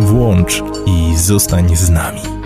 Włącz i zostań z nami.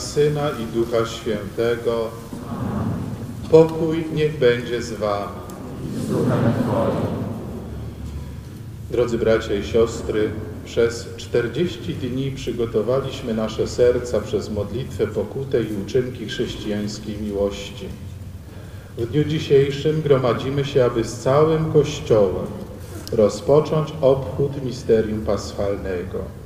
Syna i Ducha Świętego. Pokój niech będzie z wami. Drodzy bracia i siostry, przez 40 dni przygotowaliśmy nasze serca przez modlitwę, pokutę i uczynki chrześcijańskiej miłości. W dniu dzisiejszym gromadzimy się, aby z całym Kościołem rozpocząć obchód misterium paschalnego.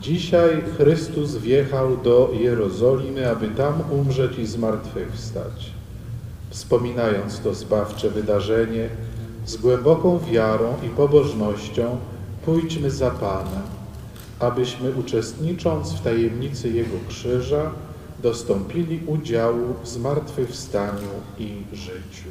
Dzisiaj Chrystus wjechał do Jerozolimy, aby tam umrzeć i zmartwychwstać. Wspominając to zbawcze wydarzenie, z głęboką wiarą i pobożnością pójdźmy za Panem, abyśmy uczestnicząc w tajemnicy Jego krzyża, dostąpili udziału w zmartwychwstaniu i życiu.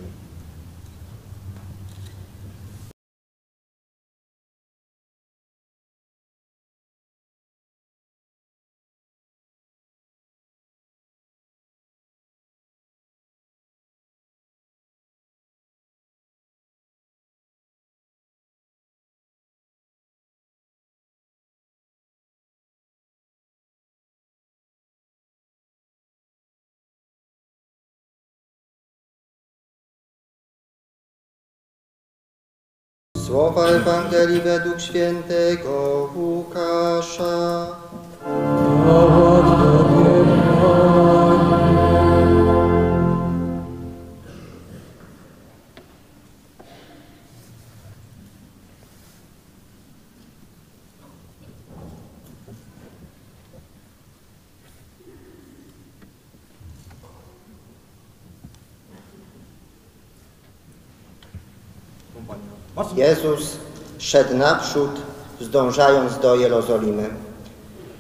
Słowa Ewangelii według świętego Łukasza. Jezus szedł naprzód, zdążając do Jerozolimy.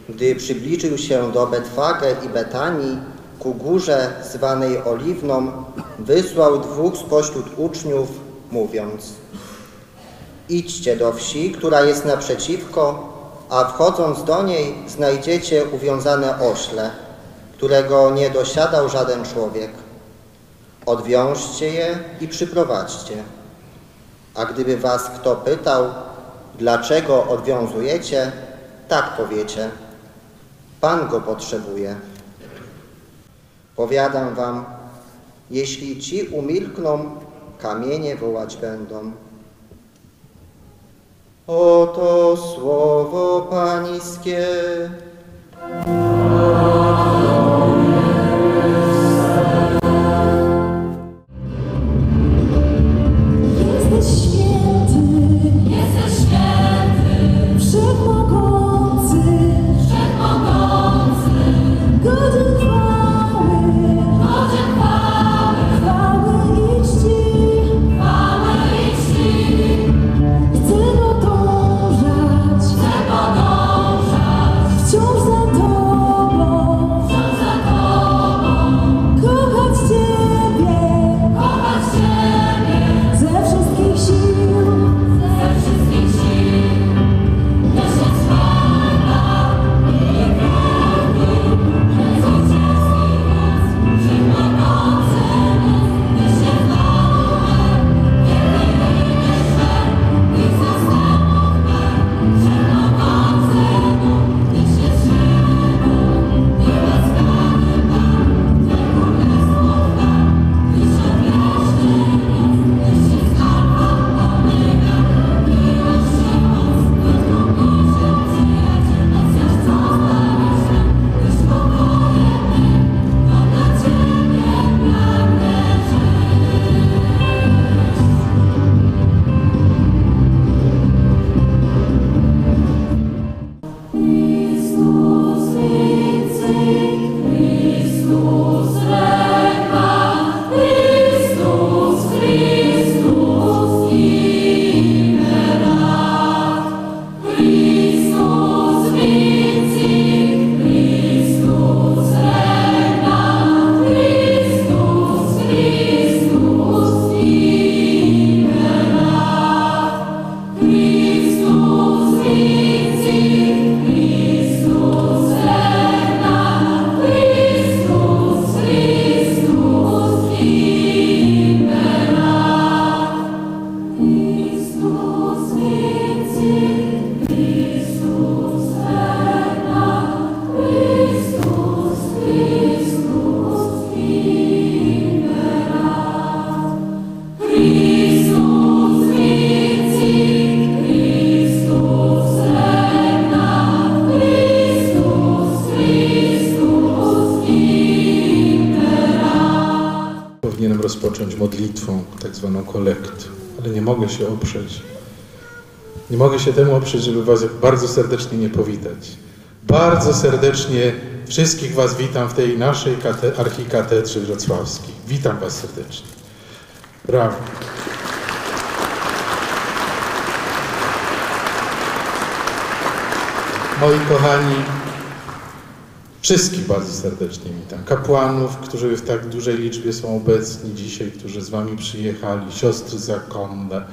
Gdy przybliżył się do Betfage i Betanii, ku górze zwanej Oliwną, wysłał dwóch spośród uczniów, mówiąc Idźcie do wsi, która jest naprzeciwko, a wchodząc do niej znajdziecie uwiązane ośle, którego nie dosiadał żaden człowiek. Odwiążcie je i przyprowadźcie. A gdyby was kto pytał, dlaczego odwiązujecie, tak powiecie. Pan go potrzebuje. Powiadam wam, jeśli ci umilkną, kamienie wołać będą. Oto słowo pańskie. Mogę się oprzeć. Nie mogę się temu oprzeć, żeby Was bardzo serdecznie nie powitać. Bardzo serdecznie wszystkich Was witam w tej naszej kate- archikatedrze wrocławskiej. Witam Was serdecznie. Brawo. Moi kochani, Wszystkich bardzo serdecznie witam. Kapłanów, którzy w tak dużej liczbie są obecni dzisiaj, którzy z Wami przyjechali, siostry zakonne.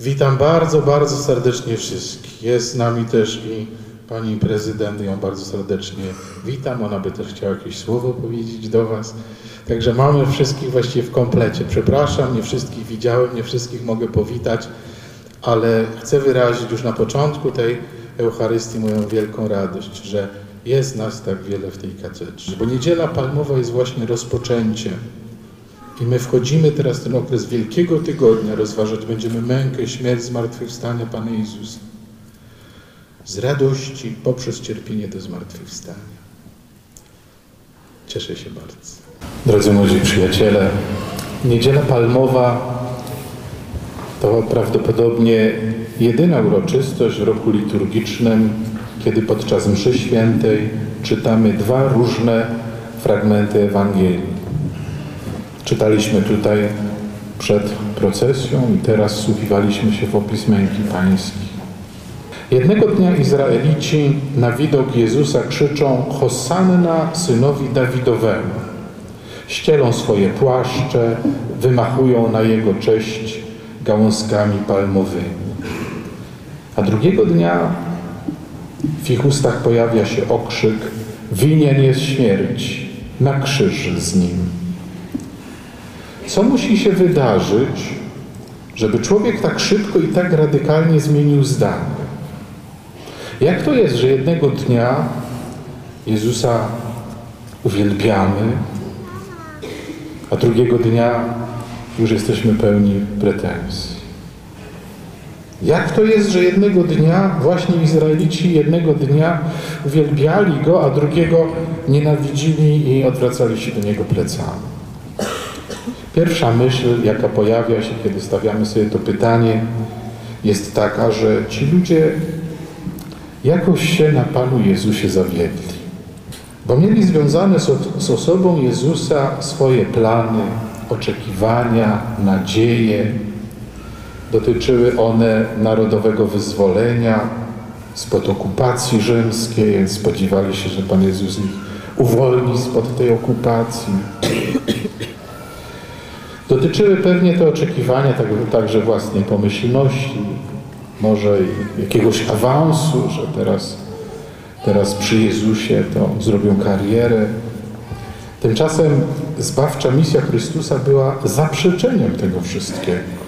Witam bardzo, bardzo serdecznie wszystkich. Jest z nami też i Pani prezydent, ją bardzo serdecznie witam. Ona by też chciała jakieś słowo powiedzieć do Was. Także mamy wszystkich właściwie w komplecie. Przepraszam, nie wszystkich widziałem, nie wszystkich mogę powitać, ale chcę wyrazić już na początku tej Eucharystii moją wielką radość, że jest nas tak wiele w tej katedrze. Bo Niedziela Palmowa jest właśnie rozpoczęciem. I my wchodzimy teraz w ten okres Wielkiego Tygodnia, rozważać będziemy mękę, śmierć, zmartwychwstanie Pana Jezusa. Z radości poprzez cierpienie do zmartwychwstania. Cieszę się bardzo. Drodzy młodzi przyjaciele, Niedziela Palmowa to prawdopodobnie jedyna uroczystość w roku liturgicznym, kiedy podczas mszy świętej czytamy dwa różne fragmenty Ewangelii. Czytaliśmy tutaj przed procesją i teraz wsłuchiwaliśmy się w opis męki pańskiej. Jednego dnia Izraelici na widok Jezusa krzyczą Hosanna synowi Dawidowemu. Ścielą swoje płaszcze, wymachują na jego cześć gałązkami palmowymi. A drugiego dnia w ich ustach pojawia się okrzyk winien jest śmierć, na krzyż z nim. Co musi się wydarzyć, żeby człowiek tak szybko i tak radykalnie zmienił zdanie? Jak to jest, że jednego dnia Jezusa uwielbiamy, a drugiego dnia już jesteśmy pełni pretensji? Jak to jest, że jednego dnia właśnie Izraelici jednego dnia uwielbiali Go, a drugiego nienawidzili i odwracali się do Niego plecami? Pierwsza myśl, jaka pojawia się, kiedy stawiamy sobie to pytanie, jest taka, że ci ludzie jakoś się na Panu Jezusie zawiedli. Bo mieli związane z osobą Jezusa swoje plany, oczekiwania, nadzieje. Dotyczyły one narodowego wyzwolenia spod okupacji rzymskiej, więc spodziewali się, że Pan Jezus ich uwolni spod tej okupacji. Dotyczyły pewnie te oczekiwania tak, także własnej pomyślności, może jakiegoś awansu, że teraz, teraz przy Jezusie to zrobią karierę. Tymczasem zbawcza misja Chrystusa była zaprzeczeniem tego wszystkiego.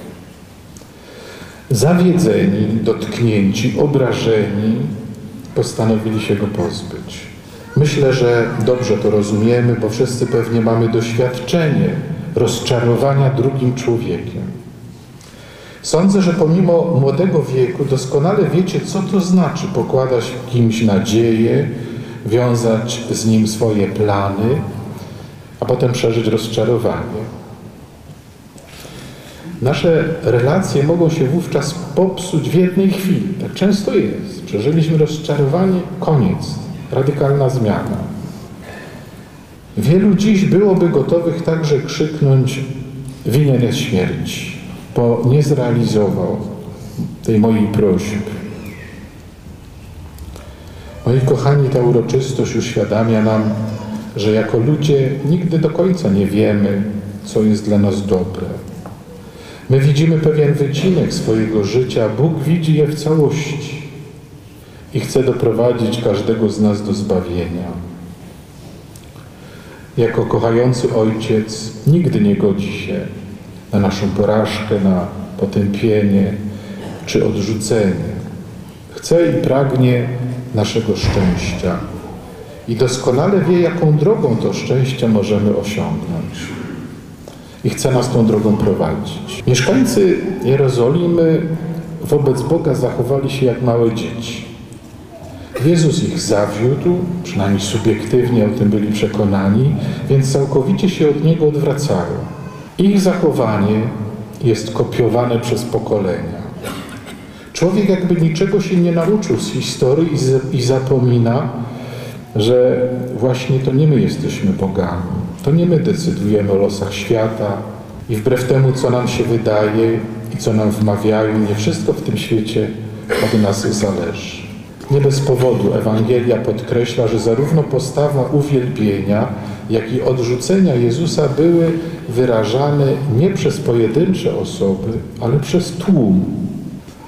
Zawiedzeni, dotknięci, obrażeni, postanowili się go pozbyć. Myślę, że dobrze to rozumiemy, bo wszyscy pewnie mamy doświadczenie rozczarowania drugim człowiekiem. Sądzę, że pomimo młodego wieku doskonale wiecie, co to znaczy pokładać w kimś nadzieję, wiązać z nim swoje plany, a potem przeżyć rozczarowanie. Nasze relacje mogą się wówczas popsuć w jednej chwili. Tak często jest. Przeżyliśmy rozczarowanie, koniec, radykalna zmiana. Wielu dziś byłoby gotowych także krzyknąć winien jest śmierć, bo nie zrealizował tej mojej prośby. Moi kochani, ta uroczystość uświadamia nam, że jako ludzie nigdy do końca nie wiemy, co jest dla nas dobre. My widzimy pewien wycinek swojego życia, Bóg widzi je w całości i chce doprowadzić każdego z nas do zbawienia. Jako kochający Ojciec nigdy nie godzi się na naszą porażkę, na potępienie czy odrzucenie. Chce i pragnie naszego szczęścia i doskonale wie, jaką drogą to szczęście możemy osiągnąć. I chce nas tą drogą prowadzić. Mieszkańcy Jerozolimy wobec Boga zachowali się jak małe dzieci. Jezus ich zawiódł, przynajmniej subiektywnie o tym byli przekonani, więc całkowicie się od Niego odwracają. Ich zachowanie jest kopiowane przez pokolenia. Człowiek jakby niczego się nie nauczył z historii i, i zapomina, że właśnie to nie my jesteśmy bogami. To nie my decydujemy o losach świata i wbrew temu, co nam się wydaje i co nam wmawiają, nie wszystko w tym świecie od nas zależy. Nie bez powodu Ewangelia podkreśla, że zarówno postawa uwielbienia, jak i odrzucenia Jezusa były wyrażane nie przez pojedyncze osoby, ale przez tłum.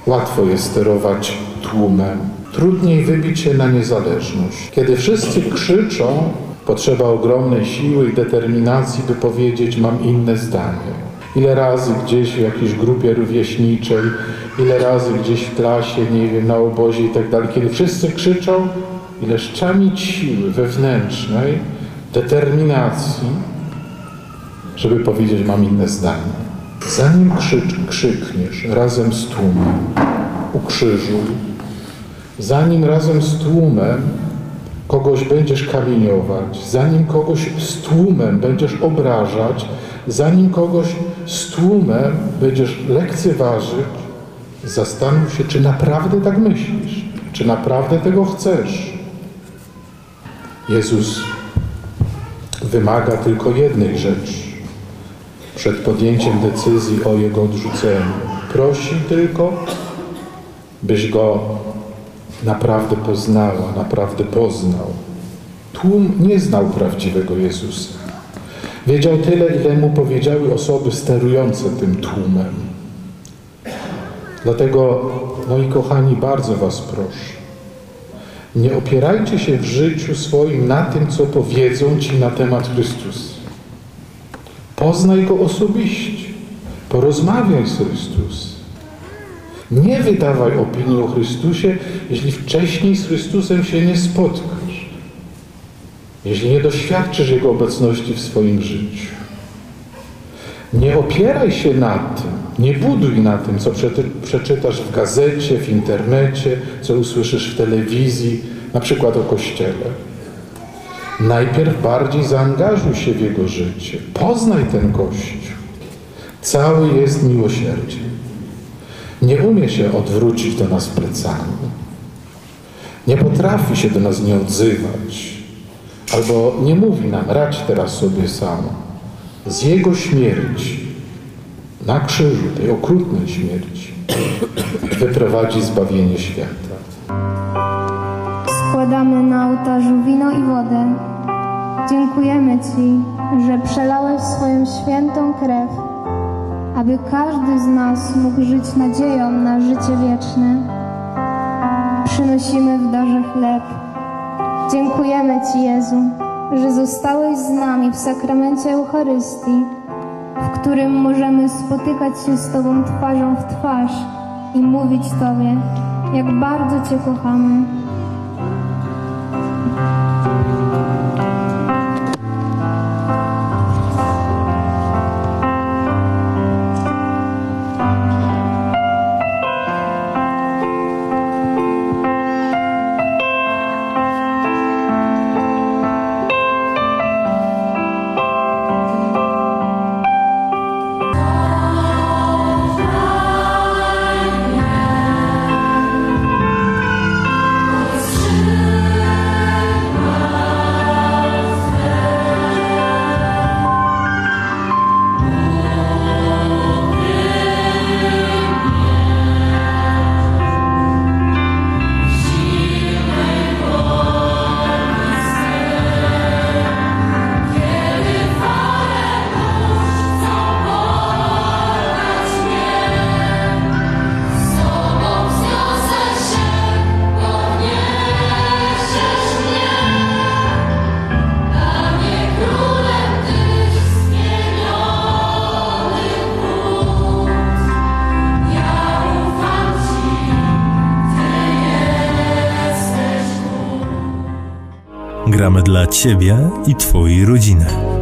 Łatwo jest sterować tłumem, trudniej wybić się na niezależność. Kiedy wszyscy krzyczą, potrzeba ogromnej siły i determinacji, by powiedzieć: Mam inne zdanie. Ile razy gdzieś w jakiejś grupie rówieśniczej, ile razy gdzieś w klasie, nie wiem, na obozie i tak dalej, kiedy wszyscy krzyczą, ile trzeba mieć siły wewnętrznej, determinacji, żeby powiedzieć: Mam inne zdanie. Zanim krzycz, krzykniesz razem z tłumem, ukrzyżuj, zanim razem z tłumem kogoś będziesz kamieniować, zanim kogoś z tłumem będziesz obrażać, zanim kogoś z tłumem będziesz lekceważyć, zastanów się, czy naprawdę tak myślisz, czy naprawdę tego chcesz. Jezus wymaga tylko jednej rzeczy przed podjęciem decyzji o Jego odrzuceniu. Prosi tylko, byś Go naprawdę poznała, naprawdę poznał. Tłum nie znał prawdziwego Jezusa. Wiedział tyle, ile mu powiedziały osoby sterujące tym tłumem. Dlatego, moi kochani, bardzo Was proszę, nie opierajcie się w życiu swoim na tym, co powiedzą Ci na temat Chrystusa. Poznaj Go osobiście. Porozmawiaj z Chrystusem. Nie wydawaj opinii o Chrystusie, jeśli wcześniej z Chrystusem się nie spotkasz. Jeśli nie doświadczysz Jego obecności w swoim życiu. Nie opieraj się na tym, nie buduj na tym, co przeczytasz w gazecie, w internecie, co usłyszysz w telewizji, na przykład o Kościele. Najpierw bardziej zaangażuj się w Jego życie. Poznaj ten Kościół. Cały jest miłosierdziem. Nie umie się odwrócić do nas plecami. Nie potrafi się do nas nie odzywać. Albo nie mówi nam, radź teraz sobie sam. Z Jego śmierci, na krzyżu, tej okrutnej śmierci, wyprowadzi zbawienie świata. Składamy na ołtarzu wino i wodę. Dziękujemy Ci, że przelałeś swoją świętą krew, aby każdy z nas mógł żyć nadzieją na życie wieczne. Przynosimy w darze chleb. Dziękujemy Ci, Jezu, że zostałeś z nami w sakramencie Eucharystii, w którym możemy spotykać się z Tobą twarzą w twarz i mówić Tobie, jak bardzo Cię kochamy. Gramy dla Ciebie i Twojej rodziny.